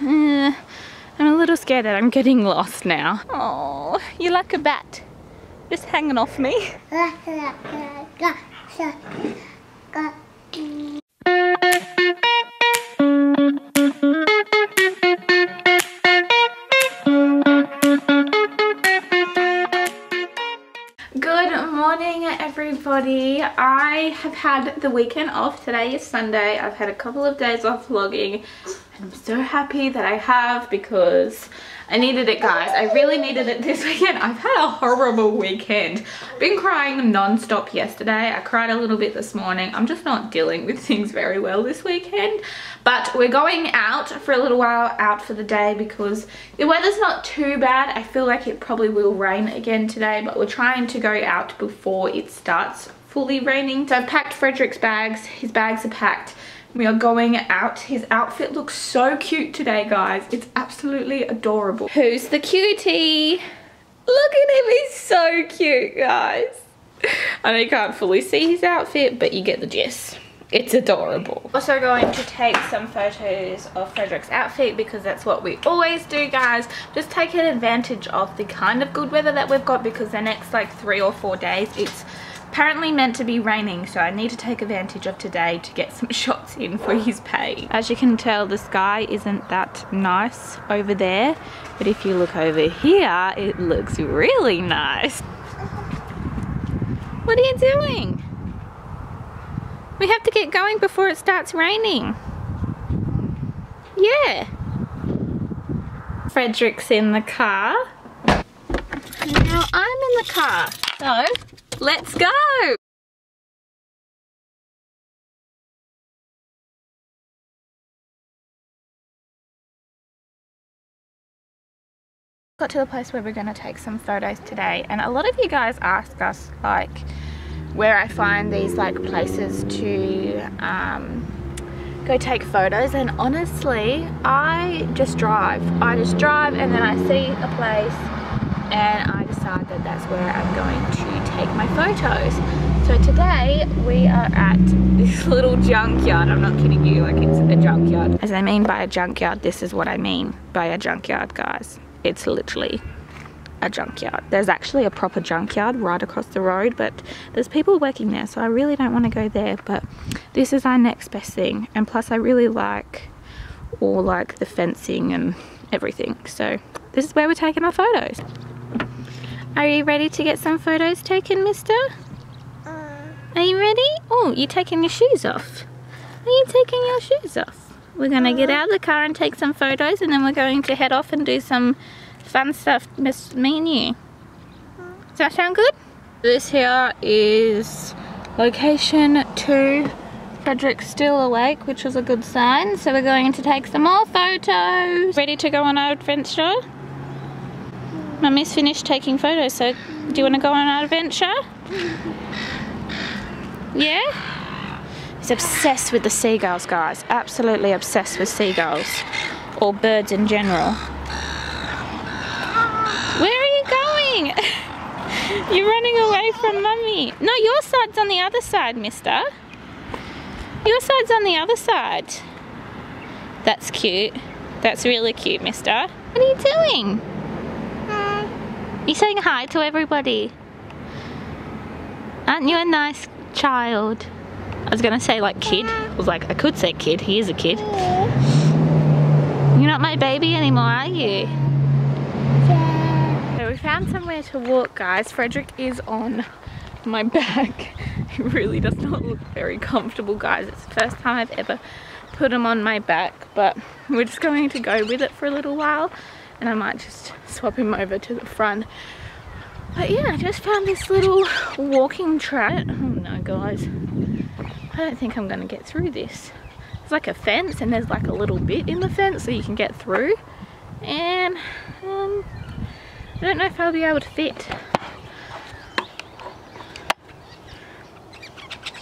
uh, I'm a little scared that I'm getting lost now. Oh, you're like a bat. Just hanging off me. Good morning everybody. I have had the weekend off. Today is Sunday. I've had a couple of days off vlogging and I'm so happy that I have because I needed it guys. I really needed it this weekend. I've had a horrible weekend. Been crying non-stop yesterday. I cried a little bit this morning. I'm just not dealing with things very well this weekend. But we're going out for a little while, out for the day because the weather's not too bad. I feel like it probably will rain again today, but we're trying to go out before it starts fully raining. So I've packed Frederick's bags. His bags are packed we are going out. His outfit looks so cute today, guys. It's absolutely adorable. Who's the cutie? Look at him, he's so cute, guys. I know you can't fully see his outfit, but you get the gist. It's adorable. Also going to take some photos of Frederick's outfit because that's what we always do, guys. Just taking advantage of the kind of good weather that we've got because the next like three or four days, it's apparently meant to be raining so I need to take advantage of today to get some shots in for his pay. As you can tell the sky isn't that nice over there but if you look over here it looks really nice. What are you doing? We have to get going before it starts raining. Yeah. Frederick's in the car. Now I'm in the car. So Let's go! Got to the place where we're going to take some photos today and a lot of you guys ask us like where I find these like places to um, go take photos and honestly I just drive. I just drive and then I see a place and I that's where I'm going to take my photos. So today we are at this little junkyard. I'm not kidding you, like it's a junkyard. As I mean by a junkyard, this is what I mean by a junkyard, guys. It's literally a junkyard. There's actually a proper junkyard right across the road, but there's people working there, so I really don't want to go there, but this is our next best thing. And plus I really like all like the fencing and everything. So this is where we're taking our photos. Are you ready to get some photos taken, mister? Uh. Are you ready? Oh, you're taking your shoes off. Are you taking your shoes off? We're going to uh. get out of the car and take some photos and then we're going to head off and do some fun stuff, Miss me and you. Does that sound good? This here is location two. Frederick's still awake, which is a good sign. So we're going to take some more photos. Ready to go on our adventure? Mummy's finished taking photos, so do you want to go on an adventure? Yeah? He's obsessed with the seagulls, guys. Absolutely obsessed with seagulls. Or birds in general. Where are you going? You're running away from Mummy. No, your side's on the other side, mister. Your side's on the other side. That's cute. That's really cute, mister. What are you doing? You saying hi to everybody? Aren't you a nice child? I was gonna say like kid. I was like, I could say kid. He is a kid. You're not my baby anymore, are you? So we found somewhere to walk, guys. Frederick is on my back. It really does not look very comfortable, guys. It's the first time I've ever put him on my back, but we're just going to go with it for a little while and I might just swap him over to the front. But yeah, I just found this little walking track. Oh no, guys. I don't think I'm going to get through this. It's like a fence and there's like a little bit in the fence so you can get through. And um, I don't know if I'll be able to fit.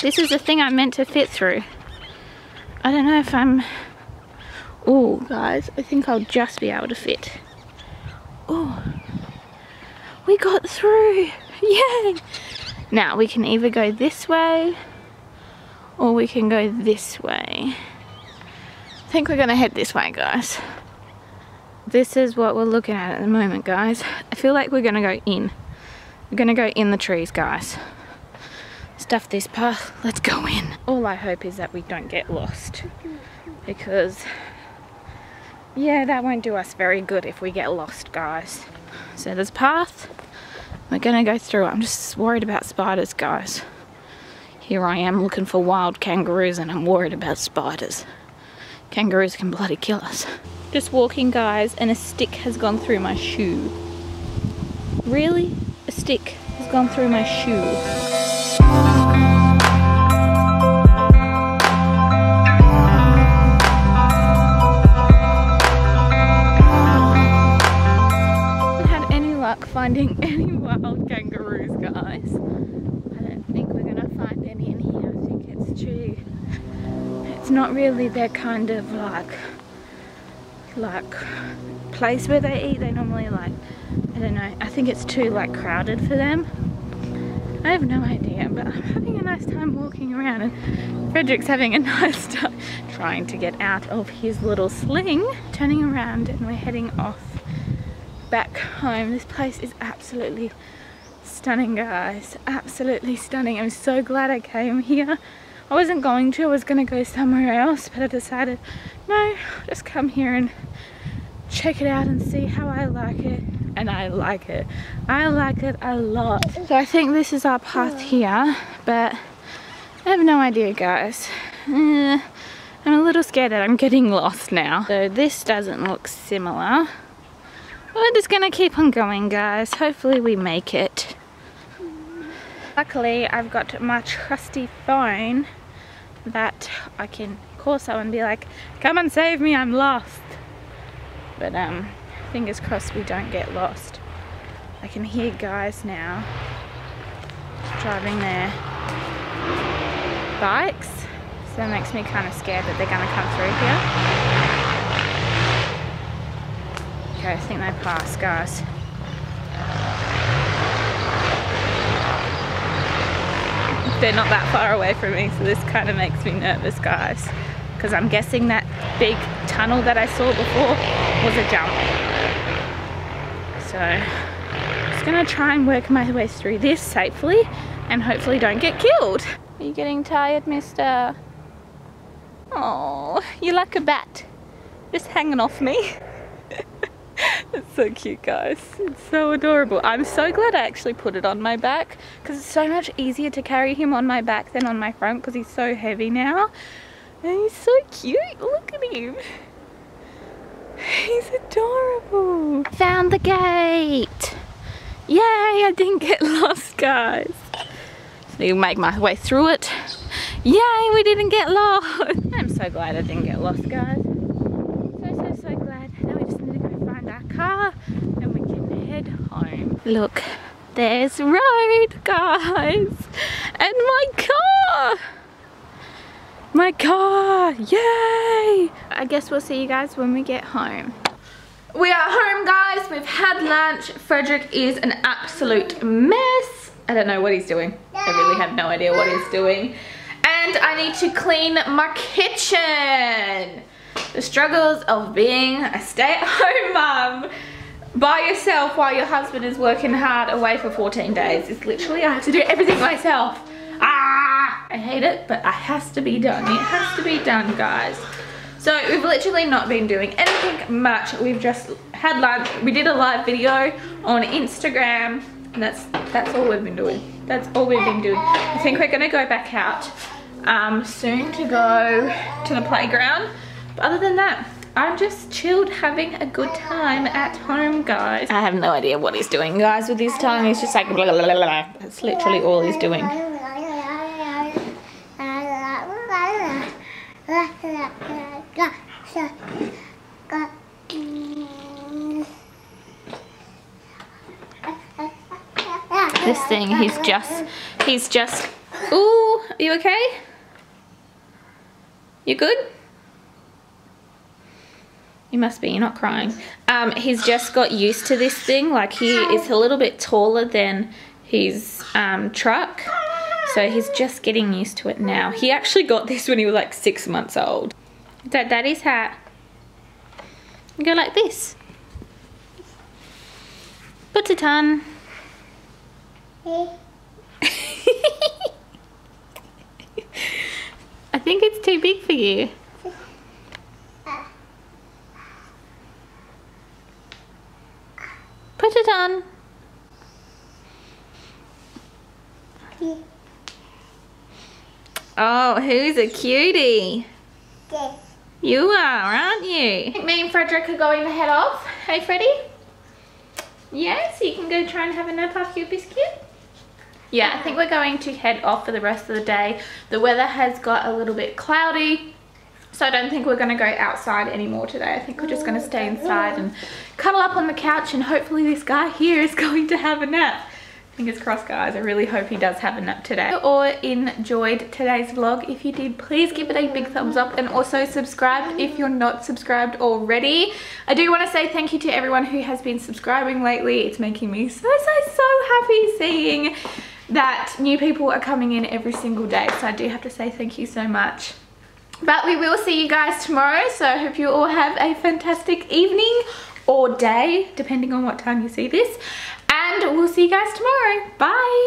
This is the thing I'm meant to fit through. I don't know if I'm Oh, guys, I think I'll just be able to fit. Oh, we got through. Yay! Now, we can either go this way or we can go this way. I think we're going to head this way, guys. this is what we're looking at at the moment, guys. I feel like we're gonna go in. We're gonna go in the trees, guys. Stuff this path, let's go in. All I hope is that we don't get lost because yeah, that won't do us very good if we get lost, guys. So there's a path. We're gonna go through. I'm just worried about spiders, guys. Here I am looking for wild kangaroos and I'm worried about spiders. Kangaroos can bloody kill us. Just walking, guys, and a stick has gone through my shoe. Really? A stick has gone through my shoe. Finding any wild kangaroos guys. I don't think we're gonna find any in here. I think it's too it's not really their kind of like like place where they eat. They normally like I don't know I think it's too like crowded for them. I have no idea but I'm having a nice time walking around and Frederick's having a nice time trying to get out of his little sling turning around and we're heading off back home. This place is absolutely stunning guys. Absolutely stunning. I'm so glad I came here. I wasn't going to, I was gonna go somewhere else, but I decided, no, just come here and check it out and see how I like it. And I like it. I like it a lot. So I think this is our path here, but I have no idea guys. Uh, I'm a little scared that I'm getting lost now. So this doesn't look similar. We're just gonna keep on going guys. Hopefully we make it. Luckily I've got my trusty phone that I can call someone and be like, come and save me, I'm lost. But um, fingers crossed we don't get lost. I can hear guys now driving their bikes. So that makes me kind of scared that they're gonna come through here. Okay, I think they passed, guys. They're not that far away from me, so this kind of makes me nervous, guys. Because I'm guessing that big tunnel that I saw before was a jump. So, I'm just gonna try and work my way through this safely and hopefully don't get killed. Are you getting tired, mister? Oh, you're like a bat. Just hanging off me. It's so cute guys. It's so adorable. I'm so glad i actually put it on my back because it's so much easier to carry him on my back than on my front because he's so heavy now. And he's so cute. Look at him. He's adorable. Found the gate. Yay i didn't get lost guys. So you make my way through it. Yay we didn't get lost. I'm so glad i didn't get lost guys car and we can head home. Look, there's road, guys, and my car. My car, yay! I guess we'll see you guys when we get home. We are home, guys. We've had lunch. Frederick is an absolute mess. I don't know what he's doing. I really have no idea what he's doing. And I need to clean my kitchen the struggles of being a stay-at-home mum by yourself while your husband is working hard away for 14 days. It's literally, I have to do everything myself. Ah! I hate it, but it has to be done. It has to be done, guys. So we've literally not been doing anything much. We've just had lunch. We did a live video on Instagram. And that's, that's all we've been doing. That's all we've been doing. I think we're gonna go back out um, soon to go to the playground but other than that, I'm just chilled having a good time at home, guys. I have no idea what he's doing, guys, with his tongue. He's just like, blah, blah, blah, blah. That's literally all he's doing. This thing, he's just, he's just, ooh, are you okay? You good? You must be, you're not crying. Um, he's just got used to this thing. Like he is a little bit taller than his um, truck. So he's just getting used to it now. He actually got this when he was like six months old. Is that daddy's hat? You go like this. Put it on. I think it's too big for you. Put it on. Oh, who's a cutie? You are, aren't you? Me and Frederick are going to head off. Hey, Freddie? Yes, you can go try and have a nap after your biscuit. Yeah, I think we're going to head off for the rest of the day. The weather has got a little bit cloudy, so I don't think we're going to go outside anymore today. I think we're just going to stay inside and cuddle up on the couch and hopefully this guy here is going to have a nap. Fingers crossed guys, I really hope he does have a nap today. Or enjoyed today's vlog. If you did, please give it a big thumbs up and also subscribe if you're not subscribed already. I do want to say thank you to everyone who has been subscribing lately. It's making me so, so, so happy seeing that new people are coming in every single day. So I do have to say thank you so much. But we will see you guys tomorrow. So I hope you all have a fantastic evening or day, depending on what time you see this. And we'll see you guys tomorrow. Bye.